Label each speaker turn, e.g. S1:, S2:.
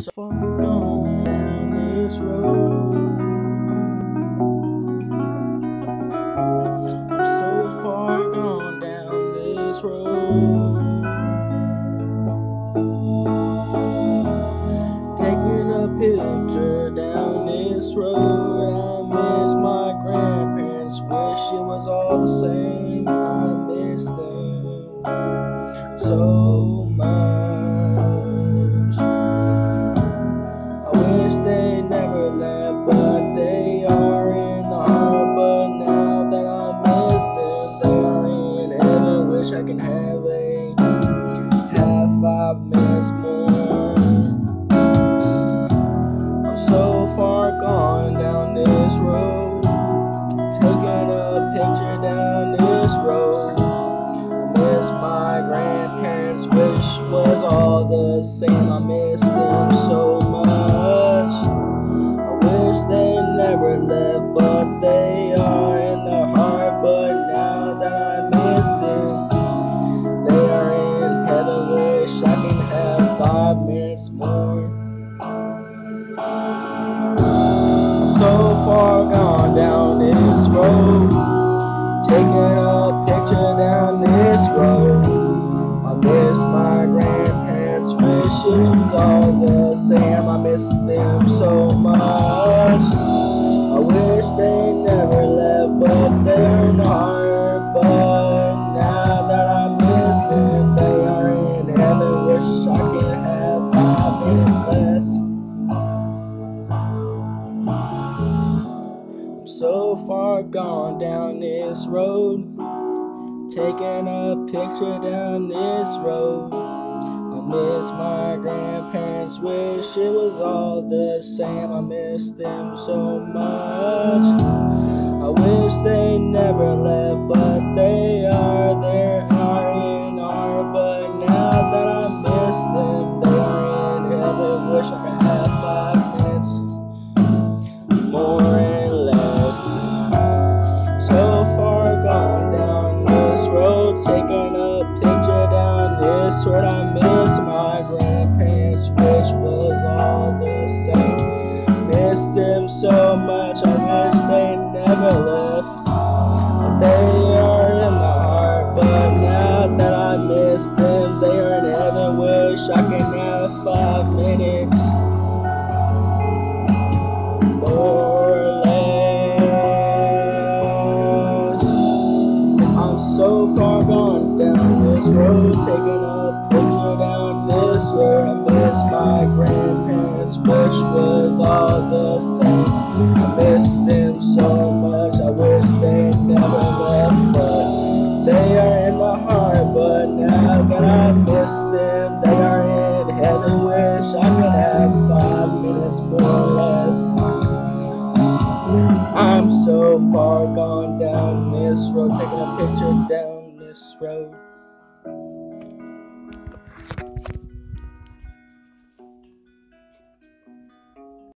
S1: so far gone down this road. I'm so far gone down this road. Taking a picture down this road. I miss my grandparents. Wish it was all the same. I miss them so much. This road, taking a picture down this road. I miss my grandparents, wish was all the same. I miss them so much. I wish they never left, but they far gone down this road, taking a picture down this road. I miss my grandparents' wishes all the same. I miss them so much. I wish they never left, but they're not. So far gone down this road. Taking a picture down this road. I miss my grandparents, wish it was all the same. I miss them so much. I wish they never left, taking a picture down this road. I miss my grandparents, which was all the same. Miss them so much, I wish they never left. They are in my heart, but now that I miss them, they are in heaven. Wish I can have five minutes. So far gone down this road, taking a picture down this road. I miss my grandparents, wish was all the same. I miss them so much, I wish they never left, but they are in my heart. But now that I miss them, they are in heaven. Wish I could have five minutes more or less. I'm so far gone down this road, taking a picture down this road.